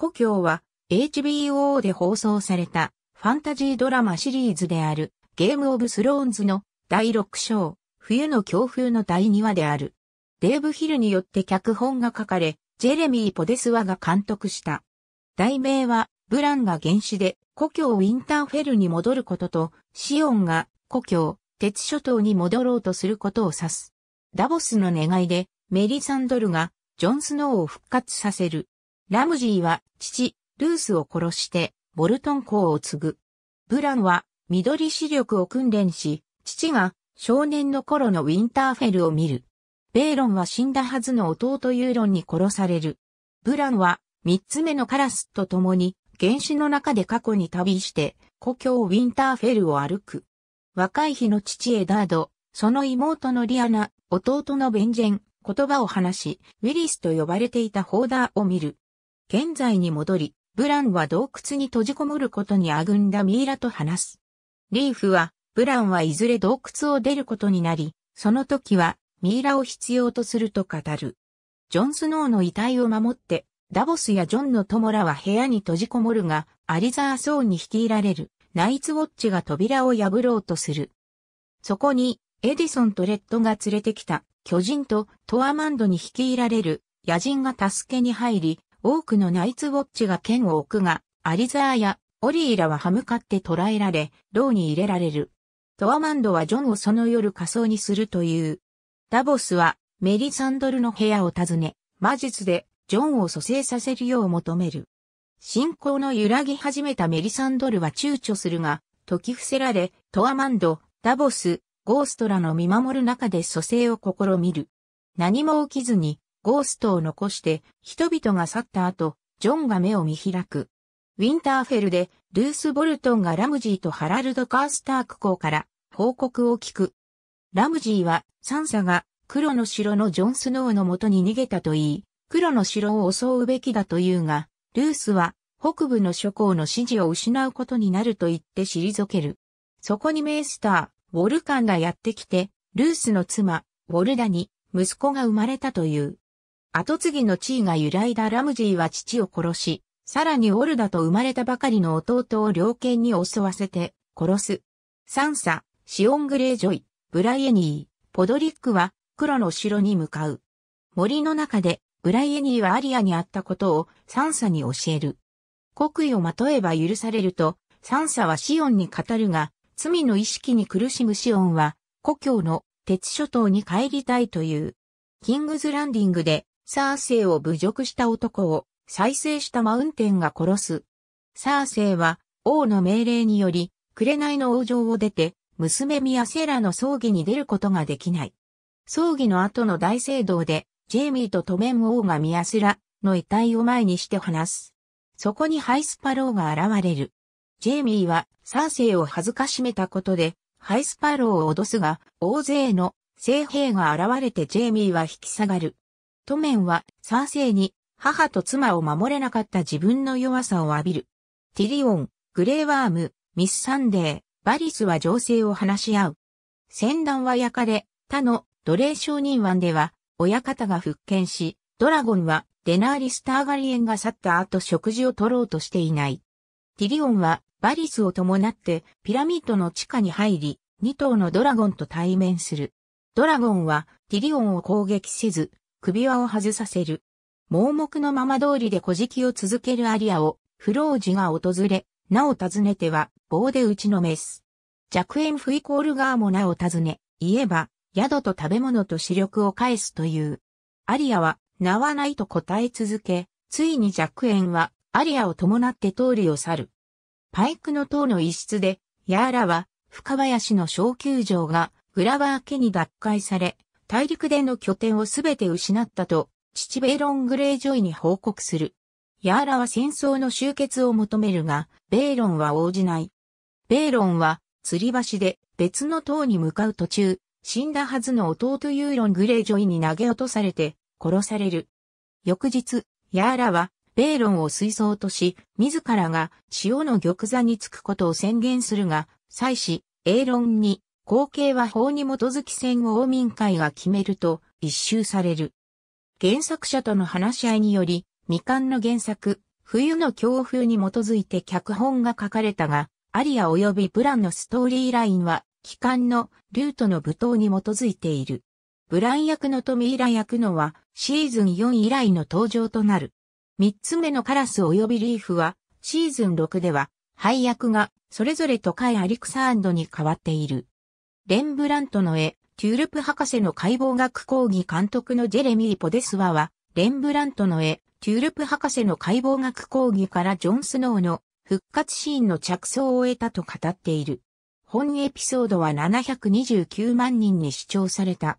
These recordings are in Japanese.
故郷は HBO で放送されたファンタジードラマシリーズであるゲームオブスローンズの第6章、冬の強風の第2話である。デーブ・ヒルによって脚本が書かれ、ジェレミー・ポデスワが監督した。題名は、ブランが原始で故郷ウィンターフェルに戻ることと、シオンが故郷、鉄諸島に戻ろうとすることを指す。ダボスの願いで、メリサンドルがジョン・スノーを復活させる。ラムジーは父、ルースを殺して、ボルトン校を継ぐ。ブランは緑視力を訓練し、父が少年の頃のウィンターフェルを見る。ベーロンは死んだはずの弟ユーロンに殺される。ブランは三つ目のカラスと共に原始の中で過去に旅して故郷ウィンターフェルを歩く。若い日の父エダード、その妹のリアナ、弟のベンジェン、言葉を話し、ウィリスと呼ばれていたホーダーを見る。現在に戻り、ブランは洞窟に閉じこもることにあぐんだミイラと話す。リーフは、ブランはいずれ洞窟を出ることになり、その時はミイラを必要とすると語る。ジョン・スノーの遺体を守って、ダボスやジョンの友らは部屋に閉じこもるが、アリザー・ソーンに率いられる、ナイツ・ウォッチが扉を破ろうとする。そこに、エディソンとレッドが連れてきた巨人とトアマンドに率いられる野人が助けに入り、多くのナイツウォッチが剣を置くが、アリザーやオリーらは歯向かって捕らえられ、牢に入れられる。トアマンドはジョンをその夜仮装にするという。ダボスはメリサンドルの部屋を訪ね、魔術でジョンを蘇生させるよう求める。信仰の揺らぎ始めたメリサンドルは躊躇するが、解き伏せられ、トアマンド、ダボス、ゴーストらの見守る中で蘇生を試みる。何も起きずに、ゴーストを残して人々が去った後、ジョンが目を見開く。ウィンターフェルでルース・ボルトンがラムジーとハラルド・カースターク校から報告を聞く。ラムジーはサンサが黒の城のジョン・スノーのもとに逃げたと言い、黒の城を襲うべきだと言うが、ルースは北部の諸侯の支持を失うことになると言って退ける。そこにメイスター、ウォルカンがやってきて、ルースの妻、ウォルダに息子が生まれたという。後継ぎの地位が揺らいだラムジーは父を殺し、さらにウォルダと生まれたばかりの弟を猟犬に襲わせて殺す。サンサ、シオングレージョイ、ブライエニー、ポドリックは黒の城に向かう。森の中でブライエニーはアリアに会ったことをサンサに教える。黒衣をまとえば許されると、サンサはシオンに語るが、罪の意識に苦しむシオンは、故郷の鉄諸島に帰りたいという。キングズランディングで、サーセイを侮辱した男を、再生したマウンテンが殺す。サーセイは、王の命令により、紅の王城を出て、娘ミアセラの葬儀に出ることができない。葬儀の後の大聖堂で、ジェイミーとトメン王がミアセラの遺体を前にして話す。そこにハイスパローが現れる。ジェイミーはサーセイを恥ずかしめたことで、ハイスパローを脅すが、大勢の聖兵が現れてジェイミーは引き下がる。トメンはサーセイに母と妻を守れなかった自分の弱さを詫びる。ティリオン、グレーワーム、ミッサンデイ、ヴァリスは情勢を話し合う。船団は焼かれ、他の奴隷商人湾では、親方が復権し、ドラゴンはデナーリス・ターガリエンが去った後食事を取ろうとしていない。ティリオンはバリスを伴ってピラミッドの地下に入り、2頭のドラゴンと対面する。ドラゴンはティリオンを攻撃せず、首輪を外させる。盲目のまま通りで小敷を続けるアリアをフロージが訪れ、なお尋ねては棒で打ちのめす。弱縁フイコール側もなお尋ね、言えば宿と食べ物と視力を返すという。アリアは名はないと答え続け、ついに弱縁はアリアを伴って通りを去る。パイクの塔の一室で、ヤーラは、深林の小丘城がグラバー家に奪回され、大陸での拠点をすべて失ったと、父ベイロン・グレイジョイに報告する。ヤーラは戦争の終結を求めるが、ベイロンは応じない。ベイロンは、吊り橋で別の塔に向かう途中、死んだはずの弟ユーロン・グレイジョイに投げ落とされて殺される。翌日、ヤーラはベーロンを水槽とし、自らが潮の玉座につくことを宣言するが、祭司、エーロンに、後継は法に基づき戦王民会が決めると一周される。原作者との話し合いにより、未完の原作、冬の強風に基づいて脚本が書かれたが、アリア及びブランのストーリーラインは、機関のルートの舞踏に基づいている。ブラン役のトミーラ役のは、シーズン4以来の登場となる。三つ目のカラス及びリーフは、シーズン6では、配役が、それぞれ都会アリクサンドに変わっている。レンブラントの絵、テュールプ博士の解剖学講義監督のジェレミー・ポデスワは、レンブラントの絵、テュールプ博士の解剖学講義からジョン・スノーの復活シーンの着想を得たと語っている。本エピソードは729万人に視聴された。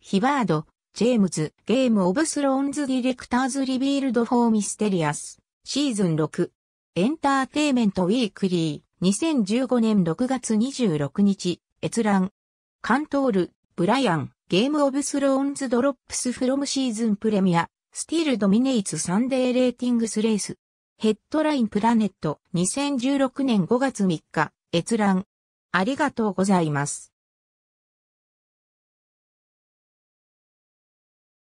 Hibberd、James、Game of Thrones directors revealed for mysterious、season 6。Entertainment Weekly、2015年6月26日、閲覧。 Cantor、Brian、Game of Thrones drops from season premiere、still dominates Sunday ratings race。ヘッドラインプラネット、2016年5月3日、閲覧。ありがとうございます。